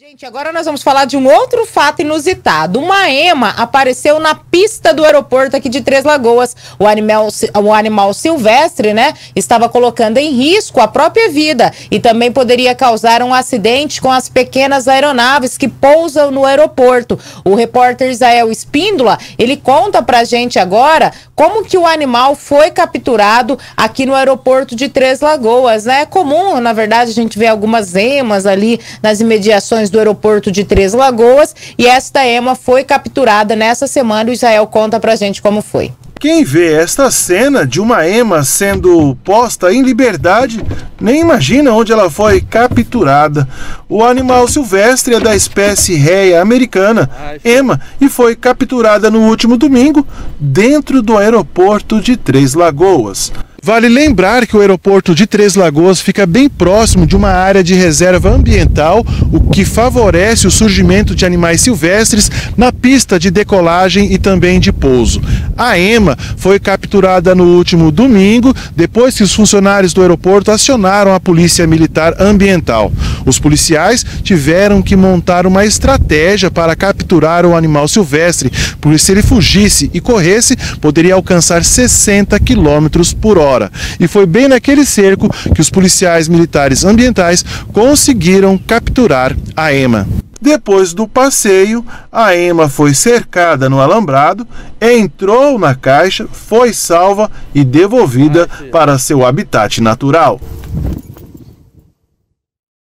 Gente, agora nós vamos falar de um outro fato inusitado. Uma ema apareceu na pista do aeroporto aqui de Três Lagoas. O animal, o animal silvestre, né, estava colocando em risco a própria vida e também poderia causar um acidente com as pequenas aeronaves que pousam no aeroporto. O repórter Israel Espíndola, ele conta pra gente agora como que o animal foi capturado aqui no aeroporto de Três Lagoas, né? É comum, na verdade, a gente vê algumas emas ali nas imediações do aeroporto de Três Lagoas e esta ema foi capturada nessa semana. O Israel conta pra gente como foi. Quem vê esta cena de uma ema sendo posta em liberdade nem imagina onde ela foi capturada. O animal silvestre é da espécie réia americana, ema, e foi capturada no último domingo dentro do aeroporto de Três Lagoas. Vale lembrar que o aeroporto de Três Lagoas fica bem próximo de uma área de reserva ambiental, o que favorece o surgimento de animais silvestres na pista de decolagem e também de pouso. A EMA foi capturada no último domingo, depois que os funcionários do aeroporto acionaram a Polícia Militar Ambiental. Os policiais tiveram que montar uma estratégia para capturar o animal silvestre, porque se ele fugisse e corresse, poderia alcançar 60 km por hora. E foi bem naquele cerco que os policiais militares ambientais conseguiram capturar a EMA. Depois do passeio, a Ema foi cercada no alambrado, entrou na caixa, foi salva e devolvida para seu habitat natural.